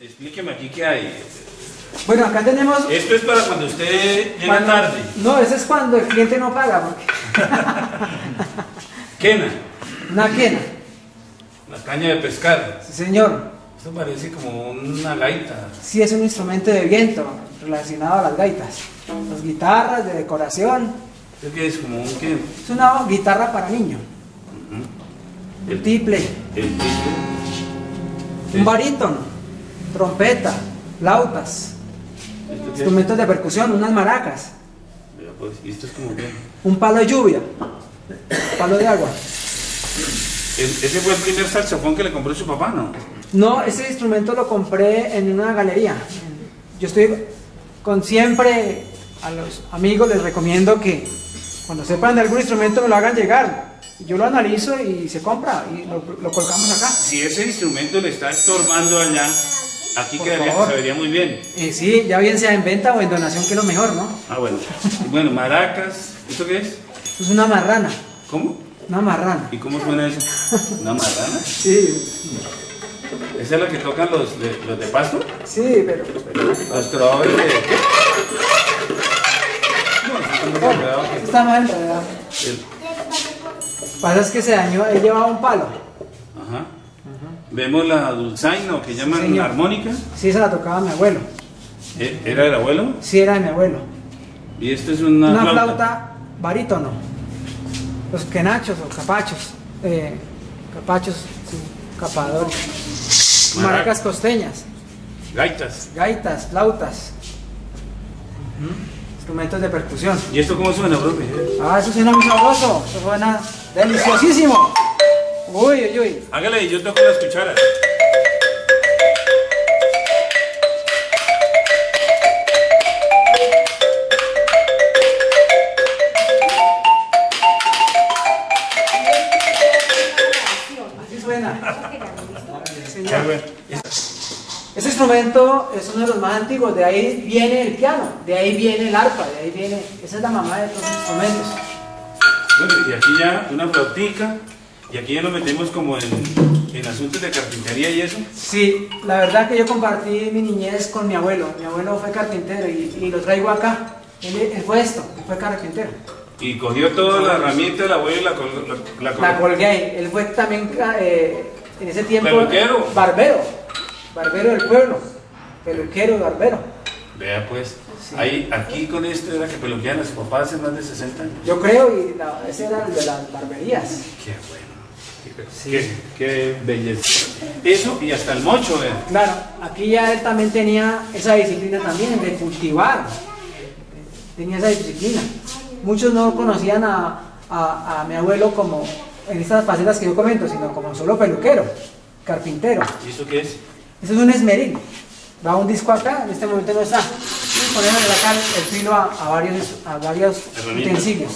Explíqueme aquí qué hay. Bueno, acá tenemos... Esto es para cuando usted llega cuando- tarde. No, eso es cuando el cliente no paga. Quena, Una quena. la caña de pescar. Sí, señor. Esto parece como una gaita. Sí es un instrumento de viento relacionado a las gaitas. Las guitarras de decoración. ¿Esto qué es? Como un qué? Es una guitarra para niño. El tiple, El tipo. un barítono, trompeta, flautas, instrumentos de percusión, unas maracas, pues, un palo de lluvia, palo de agua. Ese fue el primer saxofón que le compró su papá, ¿no? No, ese instrumento lo compré en una galería. Yo estoy con siempre a los amigos les recomiendo que cuando sepan de algún instrumento me lo hagan llegar. Yo lo analizo y se compra y lo, lo colocamos acá. Si ese instrumento le está estorbando allá, aquí quedaría, se vería muy bien. Eh, sí, ya bien sea en venta o en donación, que es lo mejor, ¿no? Ah, bueno. Bueno, maracas. ¿Esto qué es? Es una marrana, ¿Cómo? una marrana. ¿Y cómo suena eso? ¿Una marrana? Sí, ¿Esa es la que tocan los de, los de pasto? sí, pero Los trovadores de... No, está mal enredado. Pasa es que se dañó, él llevaba un palo. Vemos la dulzaina, o que llaman señor. armónica. Sí, se la tocaba mi abuelo. Eh, ¿Era el abuelo? Sí, era de mi abuelo. Y esto es una, Una flauta barítono. Los quenachos o capachos. eh, capachos, sí, capadores. Maraca. Maracas costeñas, Gaitas. gaitas, flautas. Instrumentos de percusión. ¿Y esto cómo suena, profe? Ah, eso suena muy sabroso. Eso suena deliciosísimo. Uy, uy, uy. Hágale, yo toco las cucharas. Así suena. Señor. Este instrumento es uno de los más antiguos, de ahí viene el piano, de ahí viene el arpa, de ahí viene, esa es la mamá de todos los instrumentos. Bueno, y aquí ya una flautica. Y aquí ya lo metemos como en, en asuntos de carpintería y eso. Sí, la verdad que yo compartí mi niñez con mi abuelo, mi abuelo fue carpintero y, y lo traigo acá, él, él fue esto, él fue carpintero. Y cogió toda la herramienta del abuelo y la, la, la La colgué ahí, él fue también eh, en ese tiempo Peluquero. barbero, barbero del pueblo, peluquero, barbero. Vea pues, Sí. ahí, aquí con esto era que peluquean a su papá hace más de 60 años. Yo creo, y ese era el de las barberías. Qué bueno. Qué, Sí. qué, qué belleza. Eso y hasta el mocho, vea. Claro, aquí ya él también tenía esa disciplina también de cultivar. Tenía esa disciplina. Muchos no conocían a, a- a mi abuelo como en estas facetas que yo comento, sino como solo peluquero, carpintero. ¿Y eso qué es? Eso es un esmeril. Va un disco acá, en este momento no está. Y ponemos acá el filo a, a varios, a varios utensilios.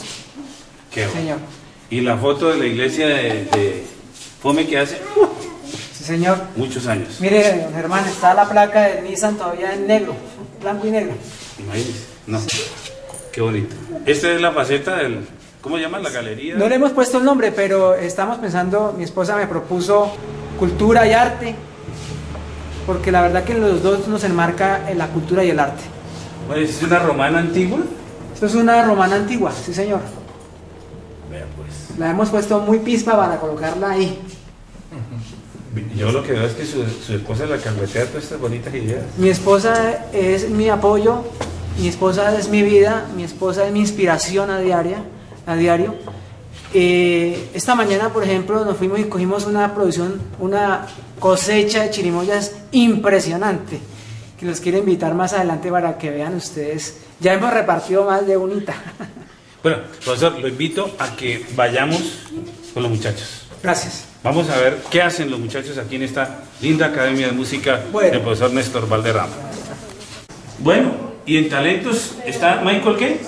Qué bueno. Señor. Y la foto de la iglesia de, de Fome que hace Sí, señor. muchos años. Mire, don Germán, está la placa de Nissan todavía en negro, blanco y negro. Imagínese. No. Qué bonito. Esta es la faceta del. ¿Cómo llaman? La galería. No le hemos puesto el nombre, pero estamos pensando, mi esposa me propuso cultura y arte, porque la verdad que los dos nos enmarca en la cultura y el arte. ¿Es una romana antigua? Esto es una romana antigua, sí señor. La hemos puesto muy pispa para colocarla ahí. Yo lo que veo es que su, su esposa la cangüetea todas estas bonitas ideas. Mi esposa es mi apoyo, mi esposa es mi vida, mi esposa es mi inspiración a, diaria, a diario. Eh, esta mañana, por ejemplo, nos fuimos y cogimos una producción, una cosecha de chirimoyas impresionante, que los quiero invitar más adelante para que vean ustedes. Ya hemos repartido más de unita. Bueno, profesor, lo invito a que vayamos con los muchachos. Gracias. Vamos a ver qué hacen los muchachos aquí en esta linda Academia de Música Bueno. del profesor Néstor Valderrama. Bueno, y en talentos está Michael qué?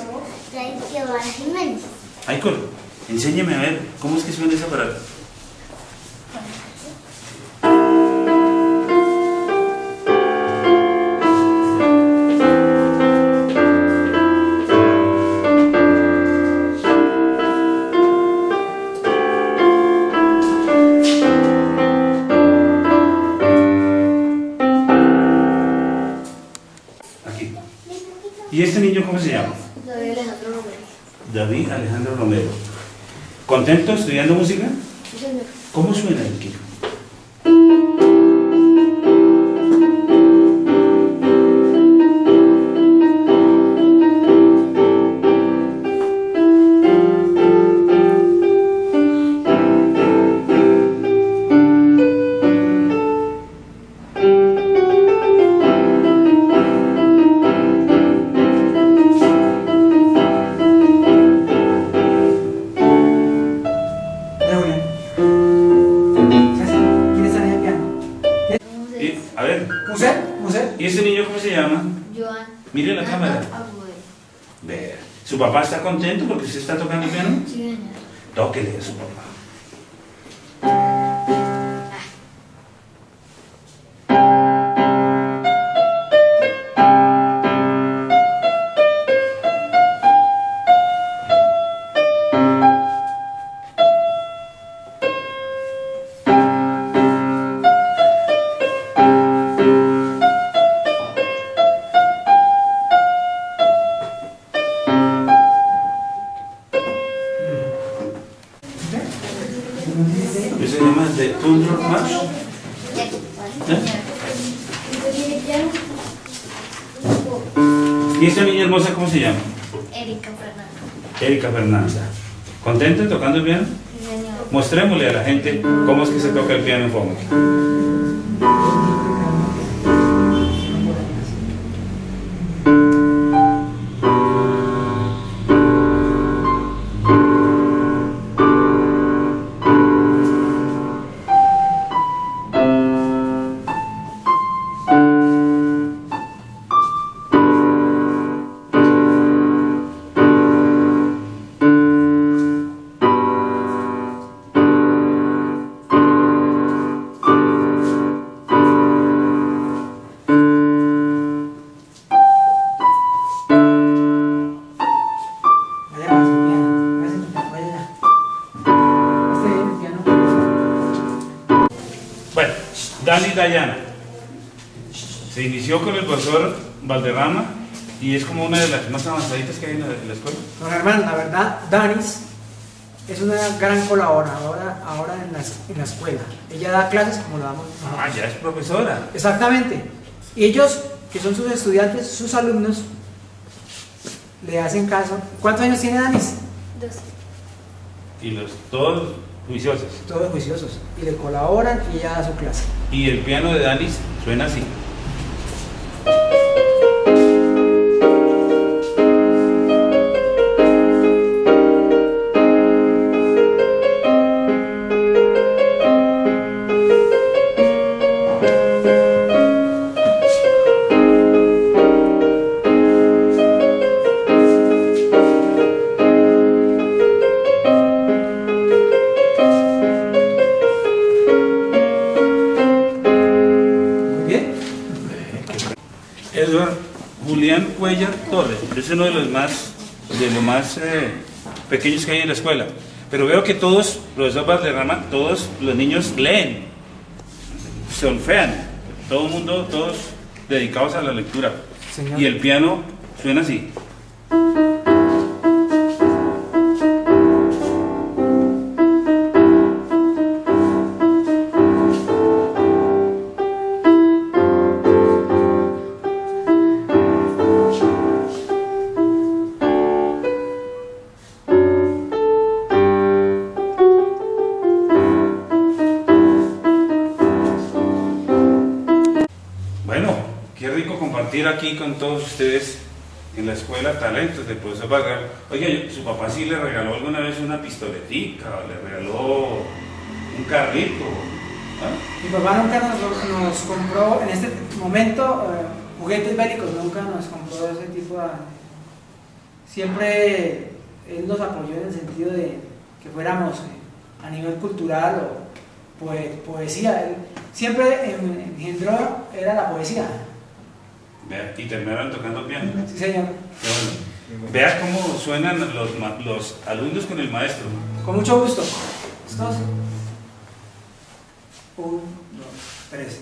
Jiménez. Michael, enséñeme a ver cómo es que suena ese aparato. ¿Y este niño cómo se llama? David Alejandro Romero. David Alejandro Romero. ¿Contento estudiando música? Sí, señor. ¿Cómo suena el Kiko? Contento porque usted está tocando el piano? Sí, señor. Tóquele a Ese se llama The Thunder March. ¿Y esta niña hermosa cómo se llama? Erika Fernando. Erika Fernanda. ¿Contenta tocando el piano? Mostrémosle a la gente cómo es que se toca el piano en Fomo. Dani Dayana. Se inició con el profesor Valderrama y es como una de las más avanzaditas que hay en la, en la escuela. Don Germán, la verdad, Danis es una gran colaboradora ahora en la, en la escuela. Ella da clases como lo damos. Ah, ya es profesora. Exactamente. Y ellos, que son sus estudiantes, sus alumnos, le hacen caso. ¿Cuántos años tiene Danis? Dos. Y los todos juiciosos. Todos juiciosos. Y le colaboran y ella da su clase. Y el piano de Danis suena así. Es uno de los más, de los más eh, pequeños que hay en la escuela. Pero veo que todos, profesor Valderrama, todos los niños leen, solfean. Todo el mundo, todos dedicados a la lectura. Señor. Y el piano suena así. Compartir aquí con todos ustedes en la escuela talentos del profesor Vargas. Oiga, su papá sí le regaló alguna vez una pistoletica, le regaló un carrito. ¿ah? Mi papá nunca nos, compró, en este momento, eh, juguetes bélicos, nunca nos compró ese tipo de... Siempre él nos apoyó en el sentido de que fuéramos eh, a nivel cultural o poe- poesía. Él siempre en- engendró, era la poesía. Y terminaron tocando piano. Sí, señor. Bueno. Vea cómo suenan los, los alumnos con el maestro. Con mucho gusto. ¿Estos? Un, dos, tres.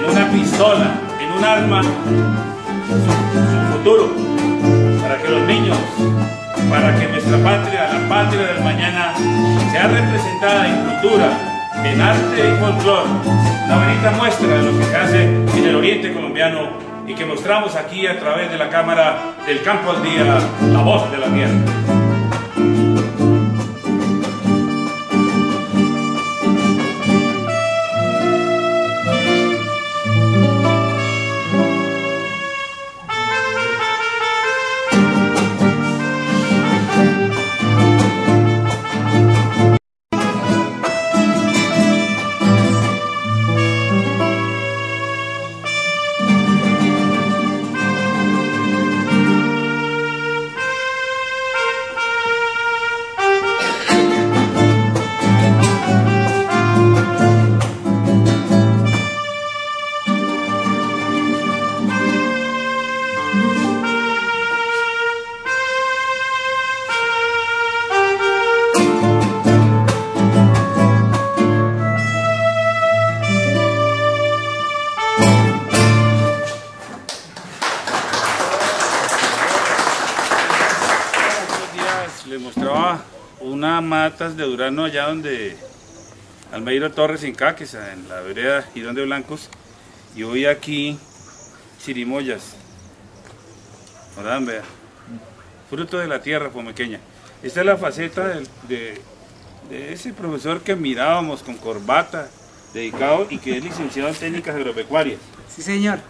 En una pistola, en un arma, su, futuro. Para que los niños, para que nuestra patria, la patria del mañana, sea representada en cultura, en arte y folclore. Una bonita muestra de lo que se hace en el oriente colombiano y que mostramos aquí a través de la cámara del Campo al Día, la voz de la tierra. Unas matas de Durano allá donde Almeiro Torres en Cáqueza, en la vereda Girón de Blancos, y hoy aquí chirimoyas. Fruto de la tierra pomequeña. Esta es la faceta de ese profesor que mirábamos con corbata, dedicado y que es licenciado en técnicas agropecuarias. Sí, señor.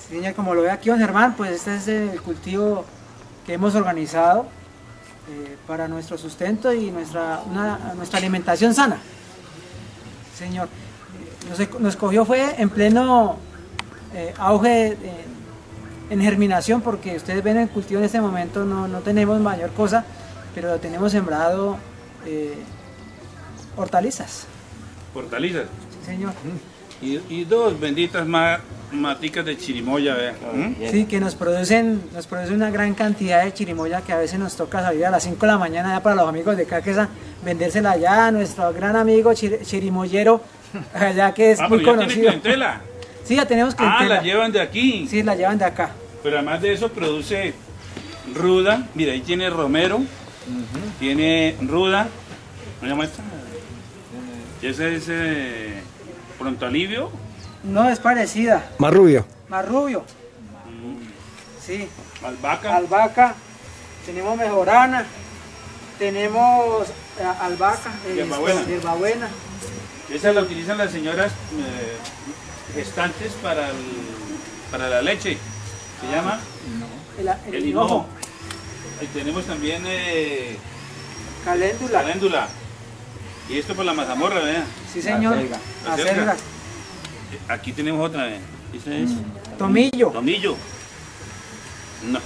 Sí, señor, como lo ve aquí don Germán, pues este es el cultivo que hemos organizado eh, para nuestro sustento y nuestra, una- nuestra alimentación sana. Señor, eh, nos, nos cogió fue en pleno eh, auge en germinación, porque ustedes ven el cultivo en este momento no, no tenemos mayor cosa, pero tenemos sembrado hortalizas. Hortalizas. Sí, señor. Y, y dos benditas ma- maticas de chirimoya, vea. ¿Mm? Sí, que nos producen, nos produce una gran cantidad de chirimoya que a veces nos toca salir a las 5 de la mañana ya para los amigos de Caquesa, vendérsela allá a nuestro gran amigo chir- chirimoyero, allá que es Ah, muy ya conocido. clientela. Sí, ya tenemos Ah, clientela. la llevan de aquí. Sí, la llevan de acá. Pero además de eso produce ruda. Mira, ahí tiene romero. Tiene ruda. ¿Cómo se llama esta? Ese es eh, pronto alivio. No es parecida, Más rubio. más rubio. Sí, Albahaca. albahaca, tenemos mejorana, tenemos eh, albahaca, eh, Hierbabuena. hierbabuena. Esa la utilizan las señoras eh, gestantes para, el- para la leche. Se llama el, el el hinojo, hinojo. Ahí tenemos también eh, caléndula. caléndula. Y esto por la mazamorra, vea. Sí, señor. Acelga. Aquí tenemos otra, vea. Este es Tomillo. tomillo. No.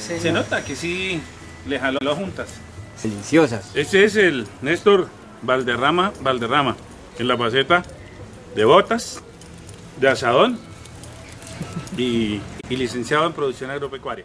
señor. Se nota que sí le jaló juntas. Deliciosas. Este es el Néstor Valderrama Valderrama, en la faceta de botas, de asadón y, y licenciado en producción agropecuaria.